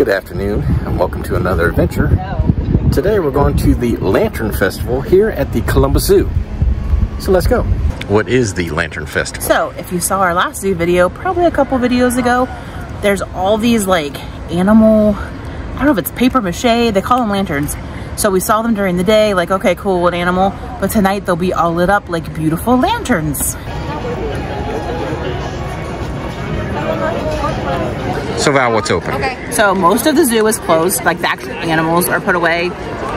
Good afternoon and welcome to another adventure. Today we're going to the Lantern Festival here at the Columbus Zoo. So let's go. What is the Lantern Festival? So if you saw our last zoo video, probably a couple videos ago, there's all these like animal, I don't know if it's paper mache, they call them lanterns. So we saw them during the day, like, okay, cool, an animal. But tonight they'll be all lit up like beautiful lanterns. So Val, what's open? Okay. So most of the zoo is closed, like the actual animals are put away.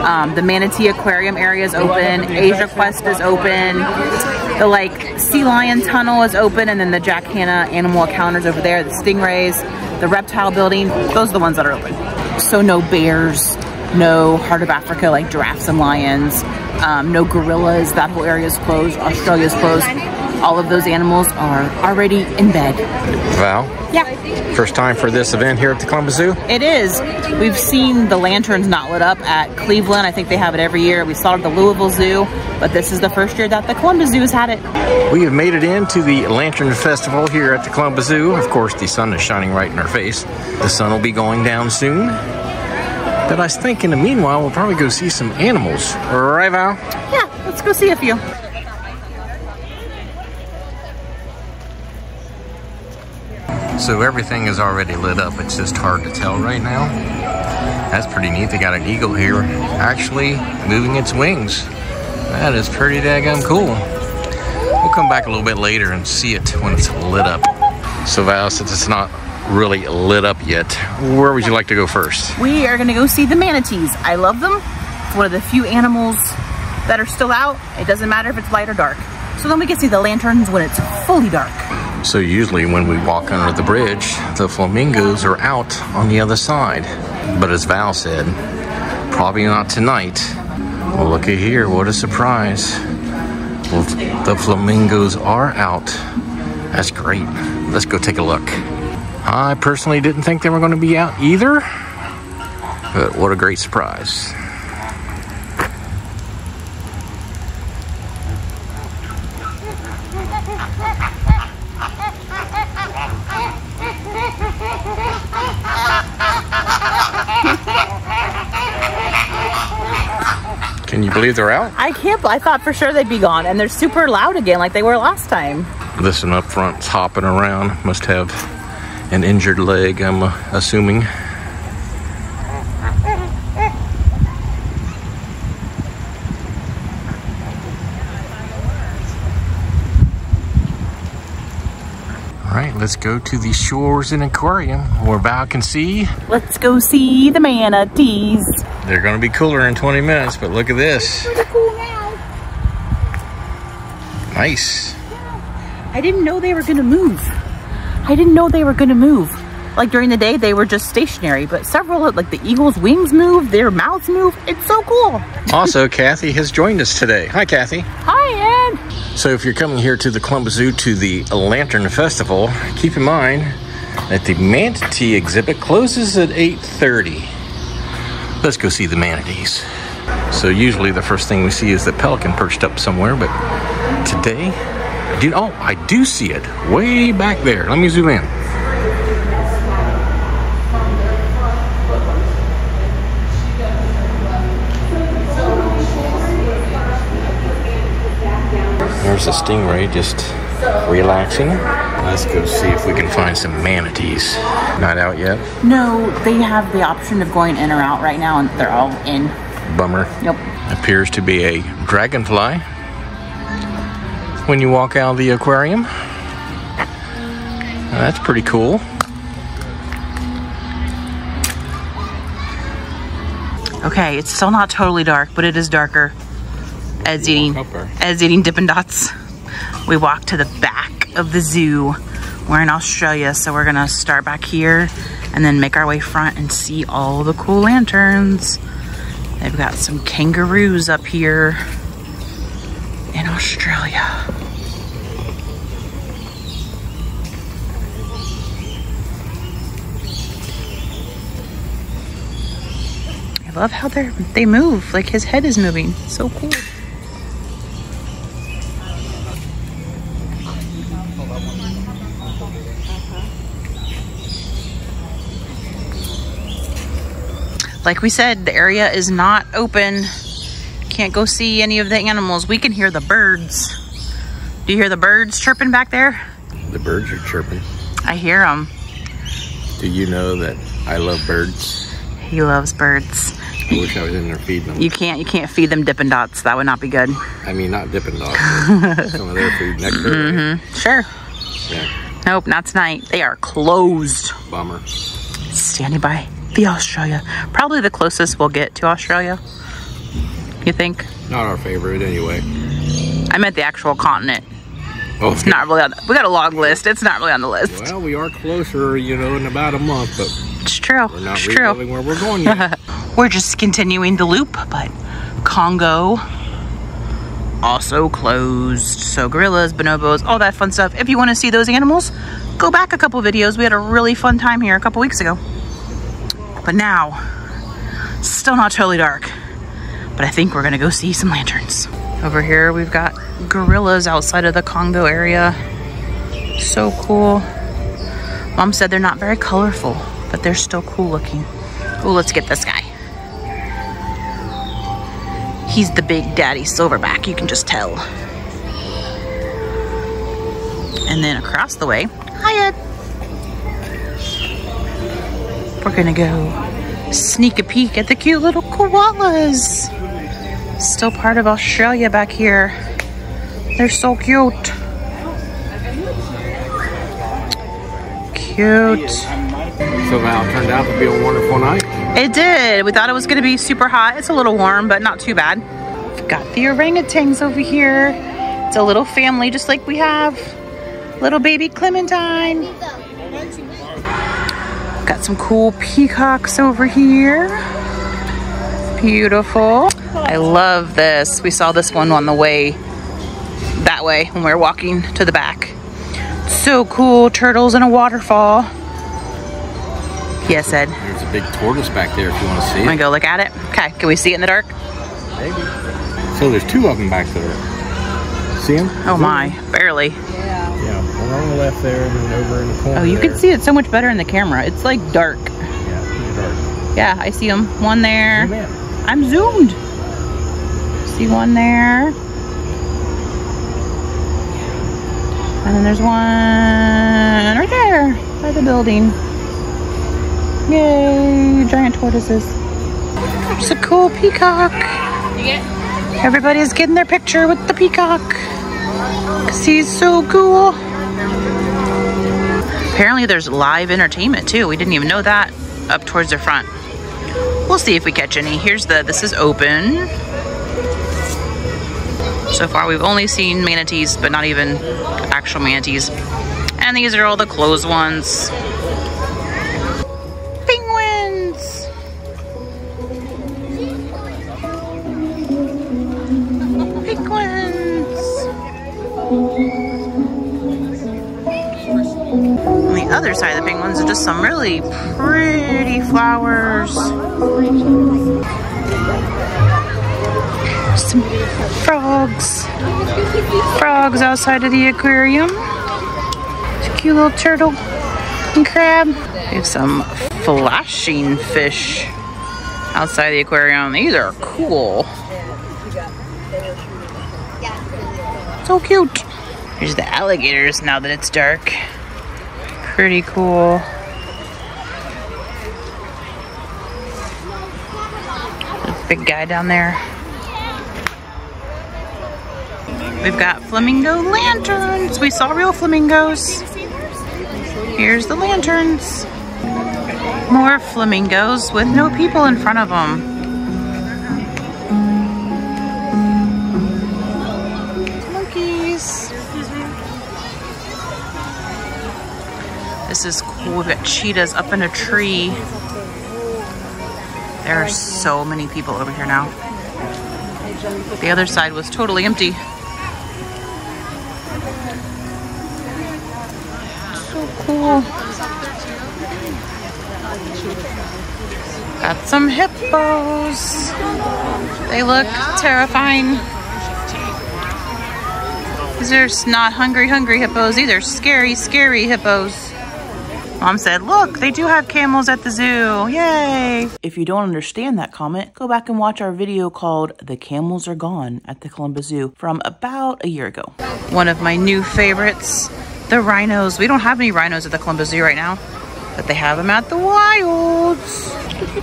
Um, the manatee aquarium area is open. Asia Quest is open. The like sea lion tunnel is open, and then the Jack Hanna animal encounters over there. The stingrays, the reptile building. Those are the ones that are open. So no bears, no Heart of Africa like giraffes and lions, um, no gorillas. That whole area is closed. Australia is closed. All of those animals are already in bed. Val? Yeah. First time for this event here at the Columbus Zoo? It is. We've seen the lanterns not lit up at Cleveland. I think they have it every year. We saw it at the Louisville Zoo, but this is the first year that the Columbus Zoo has had it. We have made it into the Lantern Festival here at the Columbus Zoo. Of course, the sun is shining right in our face. The sun will be going down soon. But I think in the meanwhile, we'll probably go see some animals. Right, Val? Yeah, let's go see a few. So everything is already lit up. It's just hard to tell right now. That's pretty neat. They got an eagle here actually moving its wings. That is pretty daggum cool. We'll come back a little bit later and see it when it's lit up. So Val, since it's not really lit up yet, where would you like to go first? We are gonna go see the manatees. I love them. It's one of the few animals that are still out. It doesn't matter if it's light or dark. So then we can see the lanterns when it's fully dark. So usually when we walk under the bridge, the flamingos are out on the other side. But as Val said, probably not tonight. Well, look at here, what a surprise. Well, the flamingos are out. That's great. Let's go take a look. I personally didn't think they were going to be out either. But what a great surprise. You believe they're out? I can't, I thought for sure they'd be gone and they're super loud again like they were last time. This one up front's hopping around. Must have an injured leg, I'm uh, assuming. Let's go to the Shores and Aquarium where Val can see. Let's go see the manatees. They're gonna be cooler in 20 minutes, but look at this. Pretty cool now. Nice. I didn't know they were gonna move. I didn't know they were gonna move. Like during the day, they were just stationary, but several, like the eagle's wings move, their mouths move. It's so cool. Also, Kathy has joined us today. Hi, Kathy. Hi. So if you're coming here to the Columbus Zoo to the Lantern Festival, keep in mind that the manatee exhibit closes at 8.30. Let's go see the manatees. So usually the first thing we see is the pelican perched up somewhere, but today, I oh, I do see it way back there. Let me zoom in. There's a stingray just relaxing. Let's go see if we can find some manatees. Not out yet. No, they have the option of going in or out right now, and they're all in. Bummer. Yep. Appears to be a dragonfly when you walk out of the aquarium. That's pretty cool. Okay, it's still not totally dark, but it is darker. Ed's eating. Ed's eating Dippin' Dots. We walked to the back of the zoo. We're in Australia, so we're gonna start back here and then make our way front and see all the cool lanterns. They've got some kangaroos up here in Australia. I love how they they move. Like his head is moving. So cool. Like we said, the area is not open. Can't go see any of the animals. We can hear the birds. Do you hear the birds chirping back there? The birds are chirping. I hear them. Do you know that I love birds? He loves birds. I wish I was in there feeding them. You can't you can't feed them Dippin' Dots. That would not be good. I mean, not Dippin' Dots, some of their food. Nectar. Mm-hmm. Sure. Yeah, Nope, not tonight. They are closed. bummer. Standing by the Australia. Probably the closest we'll get to Australia. You think? Not our favorite anyway. I meant the actual continent. Oh, It's not really on the, we got a long list. It's not really on the list. Well, we are closer, you know, in about a month, but It's true. we're not It's true. where we're going yet. We're just continuing the loop, but Congo also closed. So gorillas, bonobos, all that fun stuff. If you want to see those animals, go back a couple videos. We had a really fun time here a couple weeks ago. But now, still not totally dark. But I think we're gonna go see some lanterns. Over here, we've got gorillas outside of the Congo area. So cool. Mom said they're not very colorful, but they're still cool looking. Oh, let's get this guy. He's the big daddy silverback, you can just tell. And then across the way, hi Ed. We're gonna go sneak a peek at the cute little koalas. Still part of Australia back here. They're so cute. Cute. So Val turned out to be a wonderful night. It did. We thought it was going to be super hot. It's a little warm, but not too bad. We've got the orangutans over here. It's a little family just like we have. Little baby Clementine. Got some cool peacocks over here. Beautiful. I love this. We saw this one on the way that way when we were walking to the back. So cool. Turtles in a waterfall. Yes, Ed. There's a big tortoise back there if you want to see I'm gonna go look at it. Okay, can we see it in the dark? Maybe. So there's two of them back there. See them? Oh my, barely. Yeah, one on the left there and then over in the corner Oh, you there. can see it so much better in the camera. It's like dark. Yeah, pretty dark. Yeah, I see them. One there. Zoom in. I'm zoomed. See one there. And then there's one right there by the building. Yay, giant tortoises. There's a cool peacock. Everybody's getting their picture with the peacock. Cause he's so cool. Apparently there's live entertainment too. We didn't even know that up towards the front. We'll see if we catch any. Here's the, this is open. So far we've only seen manatees, but not even actual manatees. And these are all the closed ones. Other side of the penguins are just some really pretty flowers. Some frogs. Frogs outside of the aquarium. It's a cute little turtle and crab. We have some flashing fish outside the aquarium. These are cool. So cute. Here's the alligators now that it's dark. Pretty cool. Big guy down there. We've got flamingo lanterns. We saw real flamingos. Here's the lanterns. More flamingos with no people in front of them. This is cool. We've got cheetahs up in a tree. There are so many people over here now. The other side was totally empty. So cool. Got some hippos. They look terrifying. These are not hungry, hungry hippos. These are scary, scary hippos. Mom said, look, they do have camels at the zoo. Yay. If you don't understand that comment, go back and watch our video called The Camels Are Gone at the Columbus Zoo from about a year ago. One of my new favorites, the rhinos. We don't have any rhinos at the Columbus Zoo right now, but they have them at the wilds.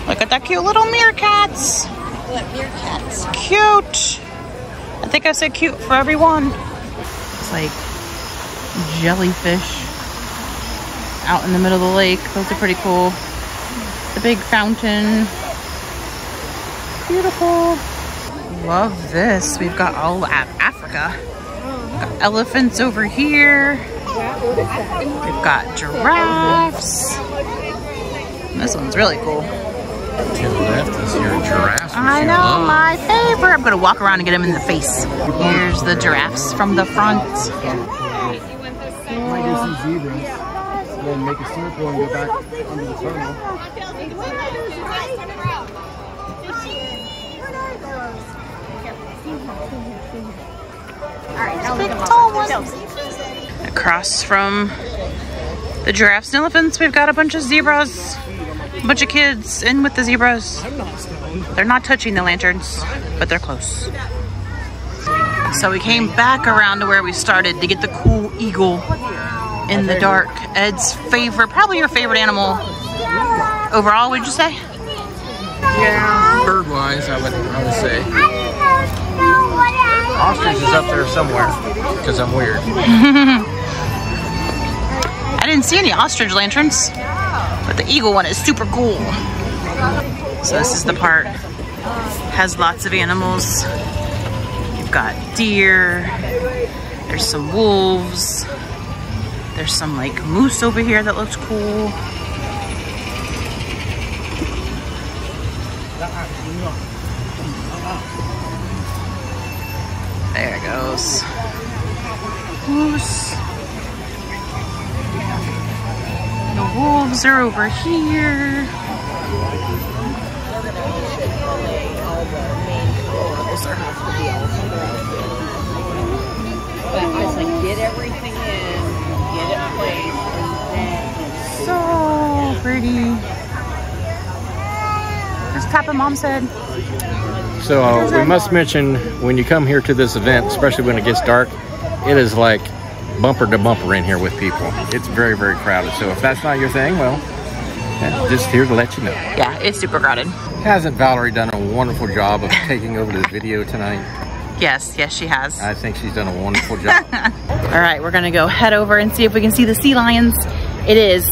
Look at that cute little meerkats. What meerkats? Cute. I think I said cute for everyone. It's like jellyfish out in the middle of the lake. Those are pretty cool. The big fountain. Beautiful. Love this. We've got all of Africa. Got elephants over here. We've got giraffes. This one's really cool. To the left is your giraffes. I know, my favorite. I'm gonna walk around and get him in the face. Here's the giraffes from the front. Might do some zebras, then make a circle and go back under the tunnel. Across from the giraffes and elephants, we've got a bunch of zebras. A bunch of kids in with the zebras. They're not touching the lanterns, but they're close. So we came back around to where we started to get the cool eagle in the dark. Ed's favorite, probably your favorite animal overall, would you say? Yeah. Bird wise, I would, I would say. Ostrich is up there somewhere because I'm weird. I didn't see any ostrich lanterns, but the eagle one is super cool. So this is the part, has lots of animals. You've got deer, there's some wolves, there's some like moose over here that looks cool. There it goes. Moose. The wolves are over here. But I was like, get pretty. Just tap what mom said. So uh, we must mention when you come here to this event, especially when it gets dark, it is like bumper to bumper in here with people. It's very, very crowded. So if that's not your thing, well, yeah, just here to let you know. Yeah, it's super crowded. Hasn't Valerie done a wonderful job of taking over the video tonight? Yes, yes, she has. I think she's done a wonderful job. All right, we're gonna go head over and see if we can see the sea lions. It is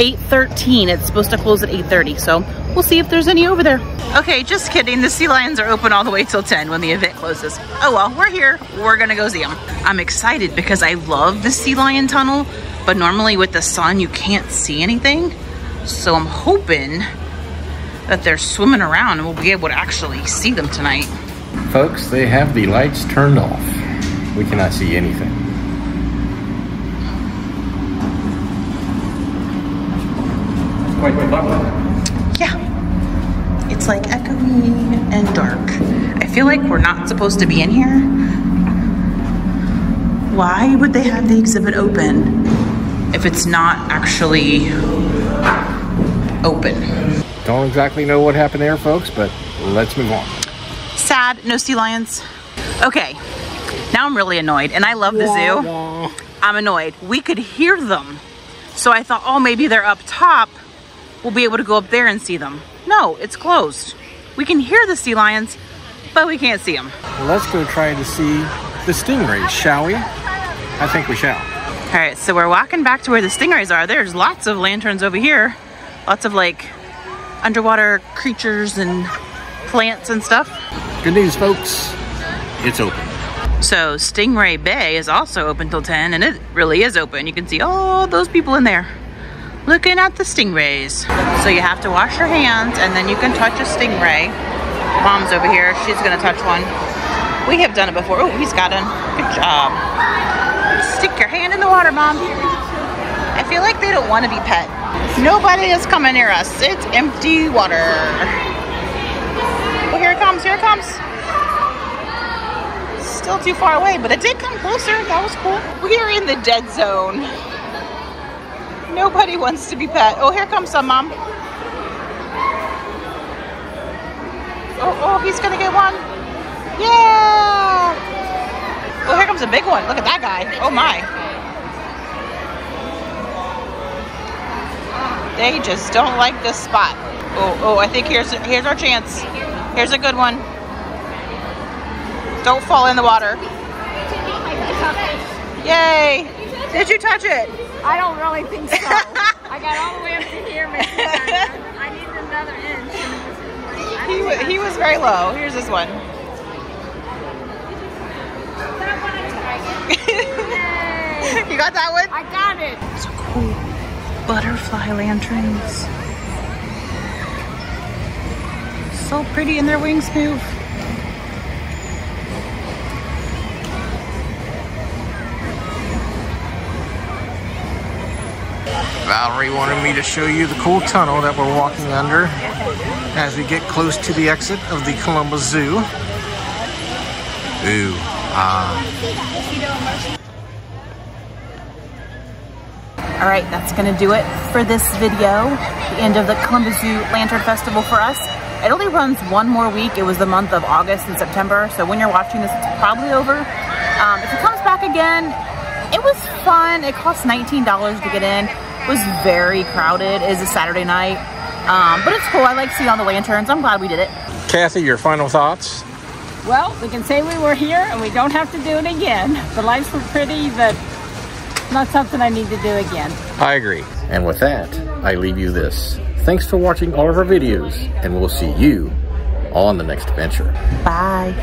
8.13. It's supposed to close at 8.30, so we'll see if there's any over there. Okay, just kidding. The sea lions are open all the way till 10 when the event closes. Oh well, we're here. We're gonna go see them. I'm excited because I love the sea lion tunnel, but normally with the sun, you can't see anything. So I'm hoping that they're swimming around and we'll be able to actually see them tonight. Folks, they have the lights turned off. We cannot see anything. Quite Yeah. It's like echoey and dark. I feel like we're not supposed to be in here. Why would they have the exhibit open if it's not actually open? Don't exactly know what happened there, folks, but let's move on. Sad, no sea lions. Okay, now I'm really annoyed and I love the zoo. I'm annoyed. We could hear them. So I thought, oh, maybe they're up top. We'll be able to go up there and see them. No, it's closed. We can hear the sea lions, but we can't see them. Let's go try to see the stingrays, shall we? I think we shall. All right, so we're walking back to where the stingrays are. There's lots of lanterns over here. Lots of like underwater creatures and plants and stuff. Good news, folks. It's open. So Stingray Bay is also open till 10 and it really is open. You can see all those people in there looking at the stingrays. So you have to wash your hands and then you can touch a stingray. Mom's over here, she's gonna touch one. We have done it before. Oh, he's got one. Good job. Stick your hand in the water, Mom. I feel like they don't want to be pet. Nobody is coming near us. It's empty water. Oh, here it comes, here it comes. Still too far away, but it did come closer. That was cool. We are in the dead zone. Nobody wants to be pet. Oh, here comes some, Mom. Oh, oh, he's gonna get one. Yeah! Oh, here comes a big one. Look at that guy. Oh my. They just don't like this spot. Oh, oh, I think here's here's our chance. Here's a good one. Don't fall in the water. Yay! Did you touch it? I don't really think so. I got all the way up to here, Miss Susanna. I need another inch. He, wa- he was very low. Here's this one. you got that one? I got it. So cool. Butterfly lanterns. So pretty and their wings move. Valerie wanted me to show you the cool tunnel that we're walking under as we get close to the exit of the Columbus Zoo. Ooh, ah. All right, that's gonna do it for this video. The end of the Columbus Zoo Lantern Festival for us. It only runs one more week. It was the month of August and September, so when you're watching this, it's probably over. Um, if it comes back again, it was fun. It cost $19 to get in. It was very crowded. It is a Saturday night, um, but it's cool. I like seeing all the lanterns. I'm glad we did it. Kathy, your final thoughts? Well, we can say we were here and we don't have to do it again. The lights were pretty, but not something I need to do again. I agree. And with that, I leave you this. Thanks for watching all of our videos, and we'll see you on the next adventure. Bye.